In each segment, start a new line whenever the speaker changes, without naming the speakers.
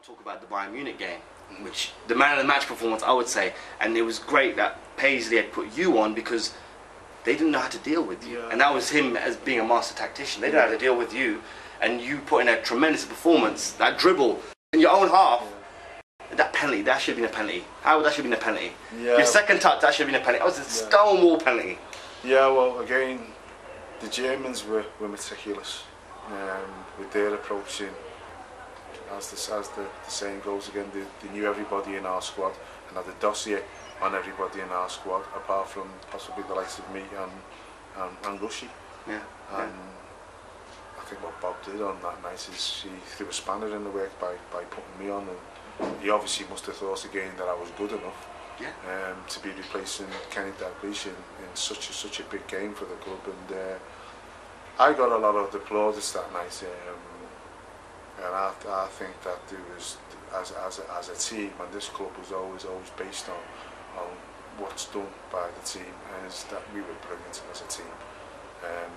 I'll talk about the Bayern Munich game, which the man of the match performance, I would say, and it was great that Paisley had put you on because they didn't know how to deal with you,
Yeah.
and that was him as being a master tactician. They didn't know how to deal with you, and you put in a tremendous performance. That dribble in your own half, that penalty, that should have been a penalty. How that should have been a penalty.
Yeah.
Your second touch, that should have been a penalty. That was a
Yeah.
stonewall penalty.
Yeah, well, again, the Germans were, were meticulous um, with their approach in. As, the, as the, the saying goes again, they, they knew everybody in our squad and had a dossier on everybody in our squad, apart from possibly the likes of me and, and, and Rushy.
Yeah.
And I think what Bob did on that night is he threw a spanner in the work by, by putting me on, and he obviously must have thought again that I was good enough
Yeah.
um, to be replacing Kenny Dalglish in, in such a such a big game for the club, and uh, I got a lot of the plaudits that night, um, And I, I think that there was, as, as, as a team, and this club was always, always based on, on what's done by the team is that we were brilliant as a team. Um,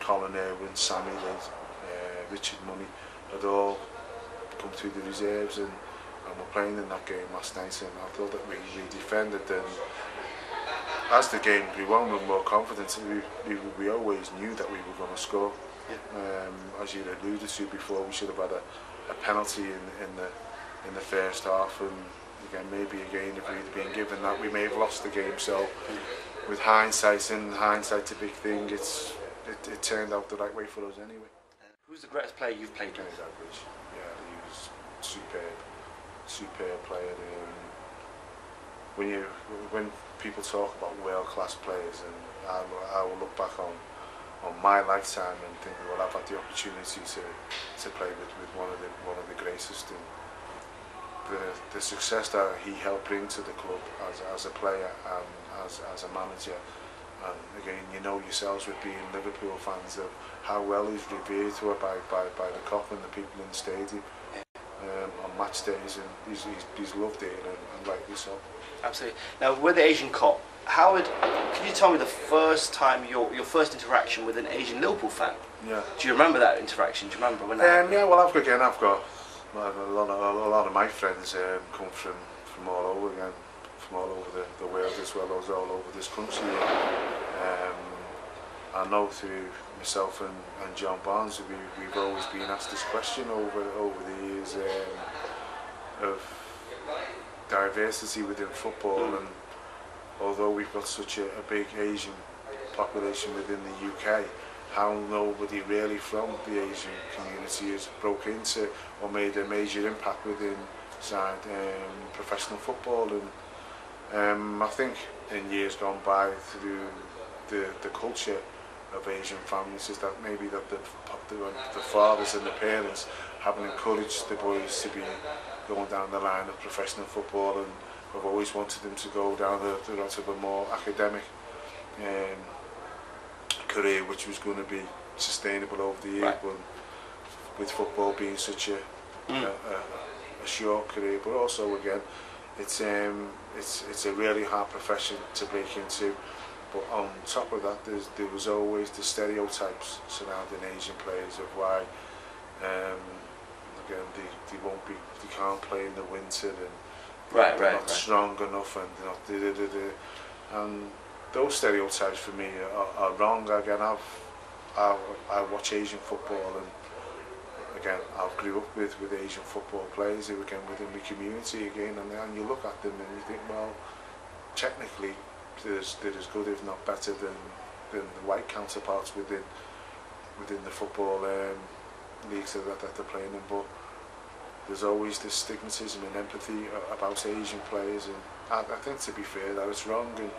Colin Irwin, Sammy Lid, uh, Richard Money had all come through the reserves and, and were playing in that game last night and I thought that we, we defended and as the game grew on we were more confident we, we, we always knew that we were going to score um, as you alluded to before we should have had a, a penalty in, in the in the first half and again maybe again if we'd been given that we may have lost the game so with hindsight and hindsight's a big thing it's it, it turned out the right way for us anyway
Who's the greatest player you've played
Kenny
with?
Dalglish. Yeah, he was superb, superb player. Um, when you when people talk about world class players, and I, will- I will look back on on my lifetime and think, well, I've had the opportunity to to play with, with one of the one of the greatest. And the the success that he helped bring to the club as as a player and as as a manager. And again, you know yourselves with being Liverpool fans of how well he's revered to by, by, by the Kop and the people in the stadium um, on match days, and he's, he's, he's loved it, and, and rightly so.
Absolutely. Now, with the Asian Kop, Howard, can you tell me the first time your your first interaction with an Asian Liverpool fan?
Yeah.
Do you remember that interaction? Do you remember when that?
Um, yeah, well, I've got again, I've got a lot of a lot of my friends um, come from from all over again, from all over the, the world as well as all over this country. Um, I know through myself and, and John Barnes, we, we've always been asked this question over over the years um, of diversity within football,
Mm.
and although we've got such a, a big Asian population within the UK, how nobody really from the Asian community has broke into or made a major impact within side um, professional football and um, I think in years gone by through the, the culture of Asian families is that maybe that the, the, the fathers and the parents haven't encouraged the boys to be going down the line of professional football and have always wanted them to go down the, the route of a more academic um, career which was going to be sustainable over the years
Right.
but with football being such a,
Mm.
a, a, a short career but also again it's um it's it's a really hard profession to break into but on top of that there's, there was always the stereotypes surrounding Asian players of why um again they, they won't be they can't play in the winter and
Right,
they're
right,
not
right.
strong enough and they're not da, da, da, da. and those stereotypes for me are, are wrong again I've I, I watch Asian football and again I grew up with with Asian football players who again within the community again and, and you look at them and you think well technically they're as, as good if not better than than the white counterparts within within the football um, leagues that, that they're playing in. But there's always this stigmatism and empathy about Asian players. And I, I think to be fair that it's wrong. And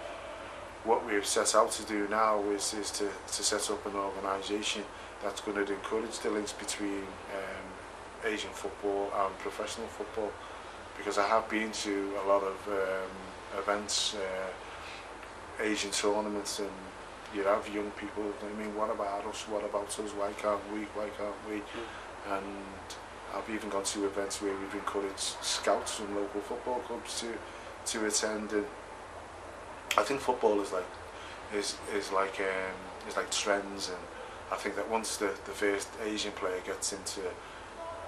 what we've set out to do now is, is to, to set up an organisation that's going to encourage the links between um, Asian football and professional football. Because I have been to a lot of um, events, uh, Asian tournaments and you have young people, I mean? What about us, what about us, why can't we, why can't we? And I've even gone to events where we've encouraged scouts from local football clubs to to attend and I think football is like is is like um, is like trends and I think that once the, the first Asian player gets into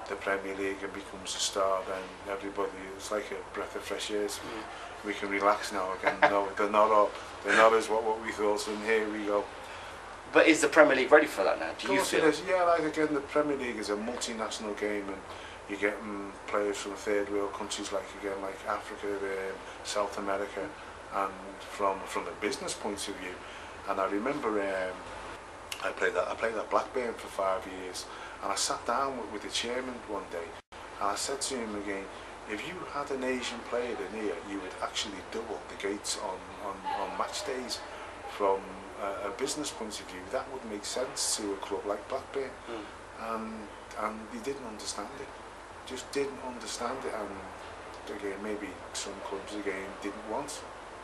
the Premier League and becomes a star, then everybody it's like a breath of fresh air. So we can relax now again. no, they're not all, they're not as what, what we thought. And here we go.
But is the Premier League ready for that now? Do you feel?
Yeah, like again, the Premier League is a multinational game, and you get getting players from third world countries like again, like Africa, um, South America, and from from a business point of view. And I remember um, I played that I played at Blackburn for five years, and I sat down with, with the chairman one day, and I said to him again. If you had an Asian player in here, you would actually double the gates on, on, on match days from a, a business point of view. That would make sense to a club like Blackburn
Mm.
and and he didn't understand it just didn't understand it and again maybe some clubs again didn't want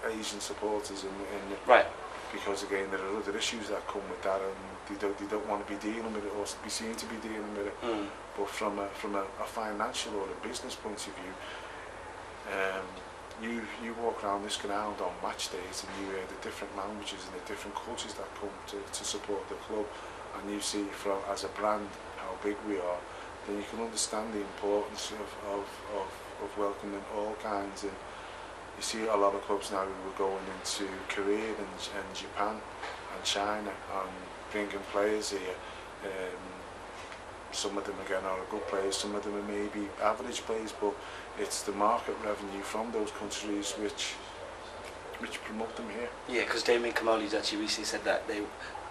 Asian supporters in, in the,
Right.
Because again there are other issues that come with that and they don't, they don't want to be dealing with it or be seen to be dealing with it
Mm.
but from a, from a, a financial or a business point of view um, you you walk around this ground on match days and you hear the different languages and the different cultures that come to, to support the club and you see from as a brand how big we are then you can understand the importance of, of, of, of welcoming all kinds and you see a lot of clubs now who are going into Korea and, and Japan and China and bringing players here um, some of them again are good players, some of them are maybe average players, but it's the market revenue from those countries which which promote them here.
Yeah, because Damien Comolli's actually recently said that they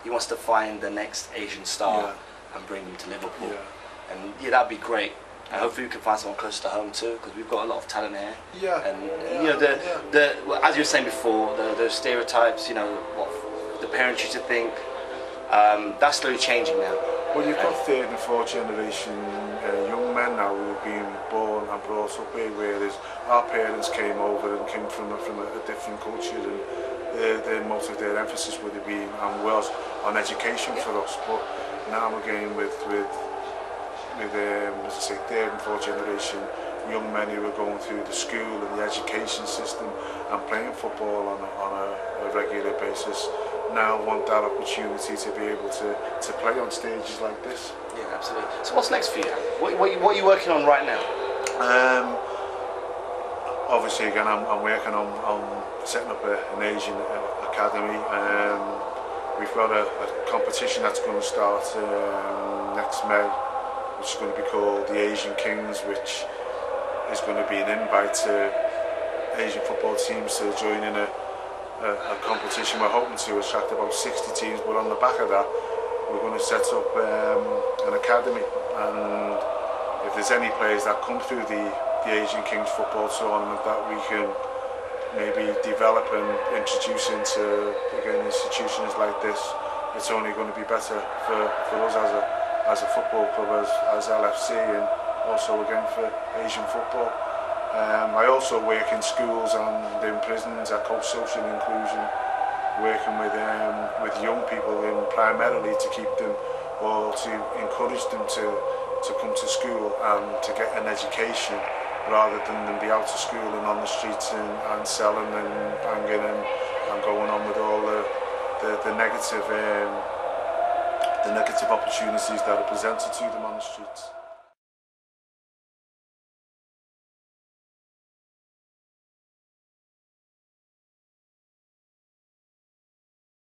he wants to find the next Asian star
Yeah.
and bring them to Liverpool.
Yeah.
And yeah, that'd be great. And hopefully we can find someone close to home too, because we've got a lot of talent here.
Yeah.
And
yeah,
you know the
yeah.
the well, as you were saying before, the the stereotypes. You know what the parents used to think. Um, that's slowly changing now.
Well, you've got third and fourth generation uh, young men now who have been born and brought up here, whereas our parents came over and came from a, from a, a different culture, and their, their most of their emphasis would have been and was on education for us. But now again, with with with um, as I say, third and fourth generation young men who are going through the school and the education system and playing football on a, on a, a regular basis now want that opportunity to be able to, to play on stages like this.
Yeah, absolutely. So what's next for you? What, what, what are you working on right now?
Um, obviously, again, I'm, I'm working on, on setting up a, an Asian uh, academy. Um, we've got a, a competition that's going to start um, next May, which is going to be called the Asian Kings, which is going to be an invite to Asian football teams to join in a, a, a competition. We're hoping to attract about 60 teams, but on the back of that, we're going to set up um, an academy. And if there's any players that come through the, the Asian Kings football tournament that we can maybe develop and introduce into again institutions like this, it's only going to be better for, for us as a as a football club, as, as LFC, and also again for Asian football. Um, I also work in schools and in prisons. I coach social inclusion, working with um, with young people in primarily to keep them or to encourage them to to come to school and to get an education rather than them be out of school and on the streets and, and selling and banging and, and going on with all the the, the negative um, the negative opportunities that are presented to them on the streets.